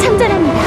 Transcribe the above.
참전합니다.